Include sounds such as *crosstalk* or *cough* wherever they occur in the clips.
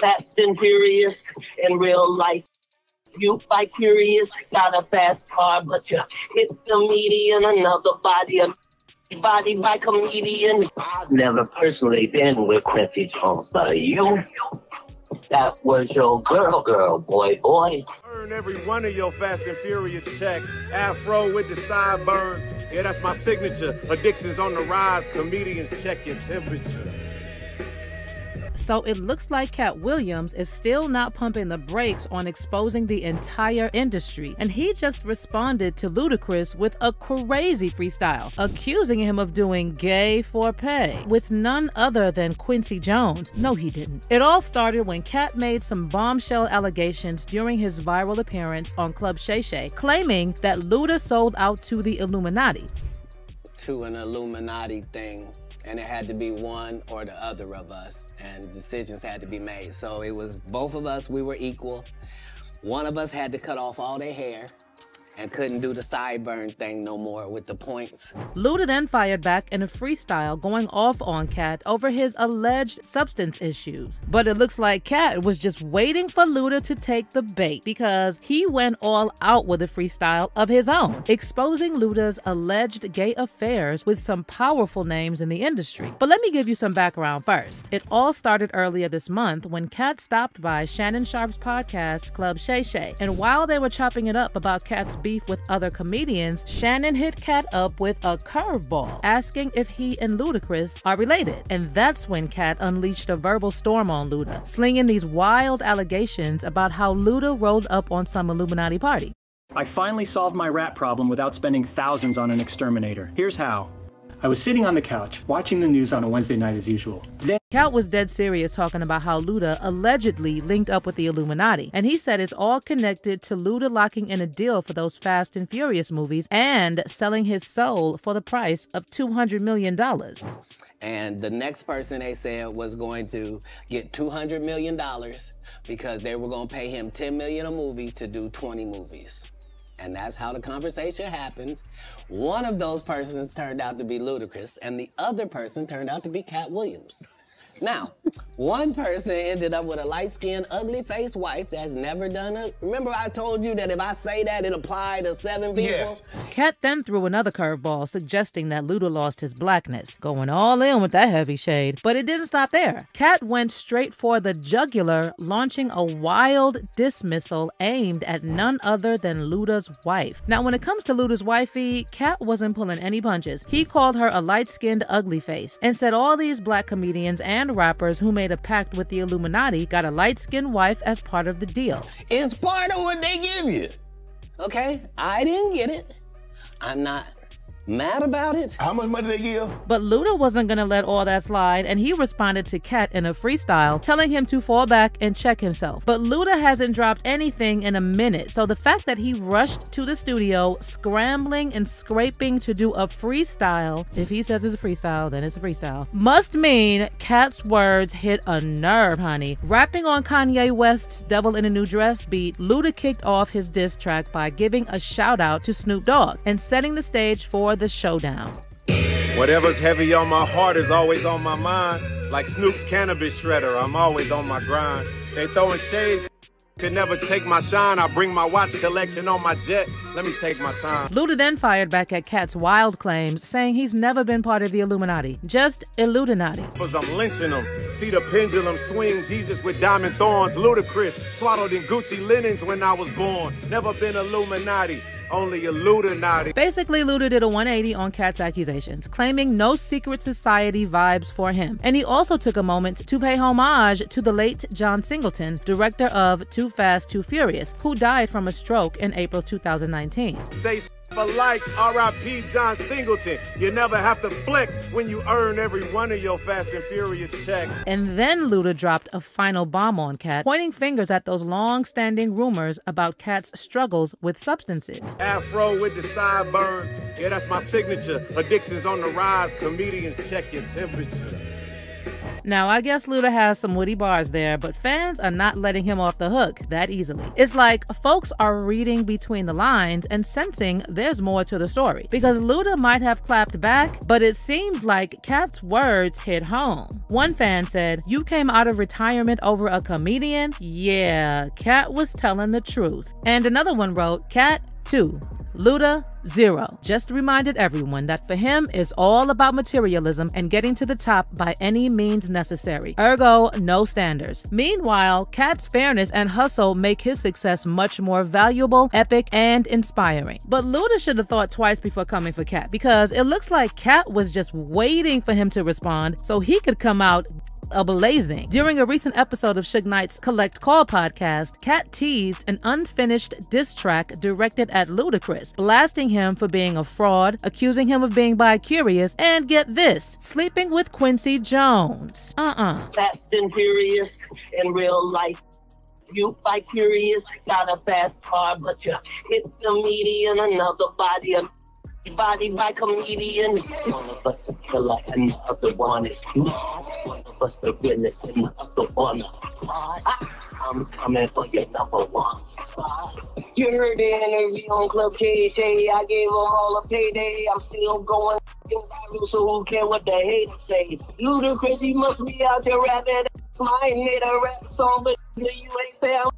Fast and Furious in real life. You bi-curious, got a fast car, but you hit the median, another body, body by comedian. I've never personally been with Quincy Jones, but you, that was your girl, girl, boy, boy. Earn every one of your Fast and Furious checks. Afro with the sideburns. Yeah, that's my signature. Addictions on the rise. Comedians check your temperature. So it looks like Katt Williams is still not pumping the brakes on exposing the entire industry. And he just responded to Ludacris with a crazy freestyle, accusing him of doing gay for pay with none other than Quincy Jones. No, he didn't. It all started when Katt made some bombshell allegations during his viral appearance on Club Shay Shay, claiming that Luda sold out to the Illuminati. To an Illuminati thing and it had to be one or the other of us, and decisions had to be made. So it was both of us, we were equal. One of us had to cut off all their hair, and couldn't do the sideburn thing no more with the points. Luda then fired back in a freestyle going off on Katt over his alleged substance issues. But it looks like Katt was just waiting for Luda to take the bait because he went all out with a freestyle of his own, exposing Luda's alleged gay affairs with some powerful names in the industry. But let me give you some background first. It all started earlier this month when Katt stopped by Shannon Sharpe's podcast, Club Shay Shay, and while they were chopping it up about beef with other comedians, Shannon hit Katt up with a curveball, asking if he and Ludacris are related. And that's when Katt unleashed a verbal storm on Luda, slinging these wild allegations about how Luda rolled up on some Illuminati party. I finally solved my rat problem without spending thousands on an exterminator. Here's how. I was sitting on the couch, watching the news on a Wednesday night as usual. Then Katt was dead serious talking about how Luda allegedly linked up with the Illuminati, and he said it's all connected to Luda locking in a deal for those Fast and Furious movies and selling his soul for the price of $200 million. And the next person they said was going to get $200 million because they were going to pay him 10 million a movie to do 20 movies. And that's how the conversation happened. One of those persons turned out to be Ludacris, and the other person turned out to be Katt Williams. *laughs* Now, one person ended up with a light skinned, ugly faced wife that's never done it. Remember, I told you that if I say that, it applied to seven people? Yes. Katt then threw another curveball, suggesting that Luda lost his blackness, going all in with that heavy shade. But it didn't stop there. Katt went straight for the jugular, launching a wild dismissal aimed at none other than Luda's wife. Now, when it comes to Luda's wifey, Katt wasn't pulling any punches. He called her a light skinned, ugly face and said all these black comedians and rappers who made a pact with the Illuminati got a light skinned wife as part of the deal. It's part of what they give you. Okay? I didn't get it. I'm not mad about it. How much money they give? But Luda wasn't gonna let all that slide, and he responded to Katt in a freestyle, telling him to fall back and check himself. But Luda hasn't dropped anything in a minute, so the fact that he rushed to the studio, scrambling and scraping to do a freestyle, if he says it's a freestyle, then it's a freestyle, must mean Katt's words hit a nerve, honey. Rapping on Kanye West's Devil in a New Dress beat, Luda kicked off his diss track by giving a shout out to Snoop Dogg and setting the stage for the showdown. Whatever's heavy on my heart is always on my mind. Like Snoop's cannabis shredder, I'm always on my grind. They throwing shade, could never take my shine. I bring my watch collection on my jet. Let me take my time. Luda then fired back at Katt's wild claims, saying he's never been part of the Illuminati, just Illuminati. Cause I'm lynching them. See the pendulum swing, Jesus with diamond thorns, Ludacris, swaddled in Gucci linens when I was born. Never been Illuminati only Illuminati. Basically, Luda did a 180 on Katt's accusations, claiming no secret society vibes for him. And he also took a moment to pay homage to the late John Singleton, director of Too Fast, Too Furious, who died from a stroke in April 2019. Say for likes, R.I.P. John Singleton. You never have to flex when you earn every one of your Fast and Furious checks. And then Luda dropped a final bomb on Katt, pointing fingers at those long-standing rumors about Katt's struggles with substances. Afro with the sideburns. Yeah, that's my signature. Addictions on the rise. Comedians check your temperature. Now, I guess Luda has some witty bars there, but fans are not letting him off the hook that easily. It's like folks are reading between the lines and sensing there's more to the story. Because Luda might have clapped back, but it seems like Katt's words hit home. One fan said, You came out of retirement over a comedian? Yeah, Katt was telling the truth. And another one wrote, Katt, 2. Luda, zero. Just reminded everyone that for him, it's all about materialism and getting to the top by any means necessary. Ergo, no standards. Meanwhile, Katt's fairness and hustle make his success much more valuable, epic, and inspiring. But Luda should have thought twice before coming for Katt because it looks like Katt was just waiting for him to respond so he could come out ablazing. During a recent episode of Suge Knight's Collect Call podcast, Katt teased an unfinished diss track directed at Ludacris, blasting him for being a fraud, accusing him of being bi-curious, and get this, sleeping with Quincy Jones. Uh-uh. Fast and furious in real life. You bi-curious, got a fast car, but you hit the median, another body of body by comedian. One of us a killer and the other one is not. One of us the realest and the other one I'm coming for your number one. You heard the interview on Club K. I gave them all a payday. I'm still going viral, so who care what the haters say? Ludacris, you must be out here rapping. Mine made a rap song, but you ain't found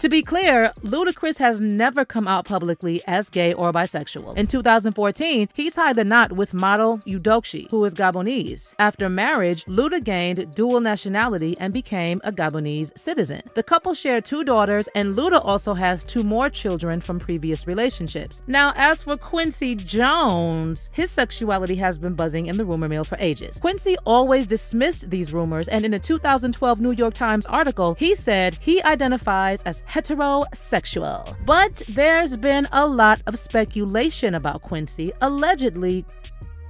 to be clear, Ludacris has never come out publicly as gay or bisexual. In 2014, he tied the knot with model Eudoxie, who is Gabonese. After marriage, Luda gained dual nationality and became a Gabonese citizen. The couple share two daughters, and Luda also has two more children from previous relationships. Now, as for Quincy Jones, his sexuality has been buzzing in the rumor mill for ages. Quincy always dismissed these rumors, and in a 2012 New York Times article, he said he identifies as heterosexual. But there's been a lot of speculation about Quincy allegedly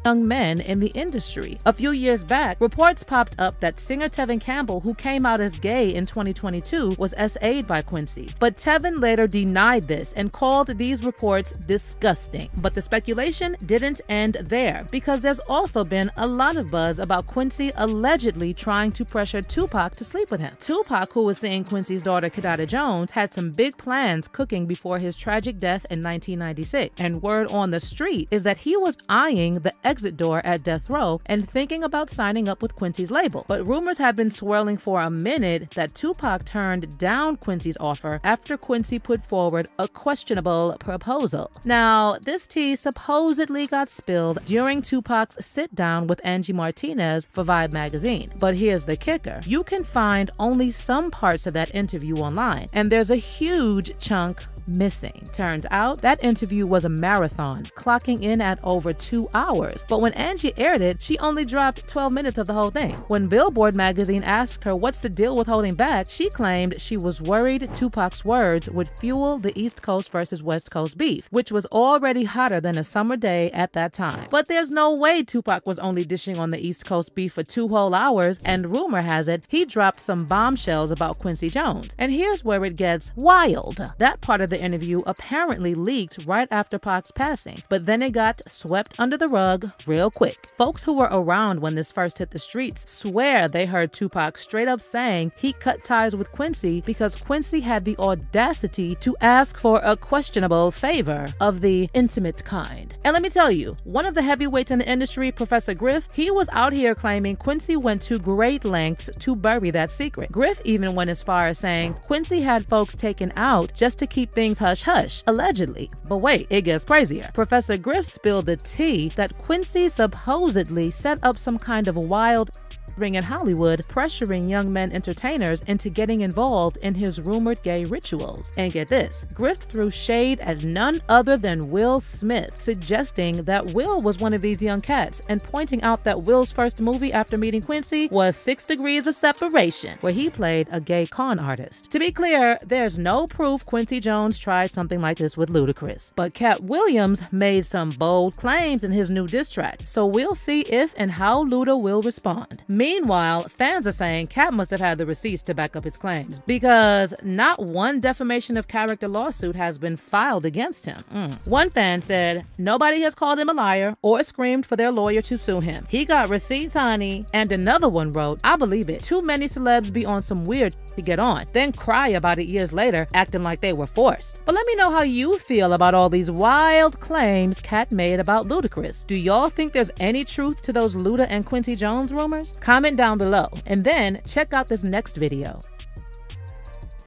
young men in the industry. A few years back, reports popped up that singer Tevin Campbell, who came out as gay in 2022, was SA'd by Quincy. But Tevin later denied this and called these reports disgusting. But the speculation didn't end there because there's also been a lot of buzz about Quincy allegedly trying to pressure Tupac to sleep with him. Tupac, who was seeing Quincy's daughter Kidada Jones, had some big plans cooking before his tragic death in 1996. And word on the street is that he was eyeing the exit door at Death Row and thinking about signing up with Quincy's label. But rumors have been swirling for a minute that Tupac turned down Quincy's offer after Quincy put forward a questionable proposal. Now, this tea supposedly got spilled during Tupac's sit down with Angie Martinez for Vibe magazine. But here's the kicker you can find only some parts of that interview online, and there's a huge chunk missing. Turns out that interview was a marathon, clocking in at over two hours. But when Angie aired it, she only dropped 12 minutes of the whole thing. When Billboard magazine asked her what's the deal with holding back, she claimed she was worried Tupac's words would fuel the East Coast versus West Coast beef, which was already hotter than a summer day at that time. But there's no way Tupac was only dishing on the East Coast beef for two whole hours, and rumor has it he dropped some bombshells about Quincy Jones. And here's where it gets wild. That part of the the interview apparently leaked right after Pac's passing, but then it got swept under the rug real quick. Folks who were around when this first hit the streets swear they heard Tupac straight up saying he cut ties with Quincy because Quincy had the audacity to ask for a questionable favor of the intimate kind. And let me tell you, one of the heavyweights in the industry, Professor Griff, he was out here claiming Quincy went to great lengths to bury that secret. Griff even went as far as saying Quincy had folks taken out just to keep things things hush hush, allegedly. But wait, it gets crazier. Professor Griff spilled the tea that Quincy supposedly set up some kind of wild ring in Hollywood, pressuring young men entertainers into getting involved in his rumored gay rituals. And get this, Griff threw shade at none other than Will Smith, suggesting that Will was one of these young cats and pointing out that Will's first movie after meeting Quincy was Six Degrees of Separation, where he played a gay con artist. To be clear, there's no proof Quincy Jones tried something like this with Ludacris, but Katt Williams made some bold claims in his new diss track, so we'll see if and how Luda will respond. Meanwhile, fans are saying Katt must have had the receipts to back up his claims because not one defamation of character lawsuit has been filed against him. Mm. One fan said, Nobody has called him a liar or screamed for their lawyer to sue him. He got receipts, honey. And another one wrote, I believe it. Too many celebs be on some weird to get on, then cry about it years later, acting like they were forced. But let me know how you feel about all these wild claims Katt made about Ludacris. Do y'all think there's any truth to those Luda and Quincy Jones rumors? Comment down below, and then check out this next video.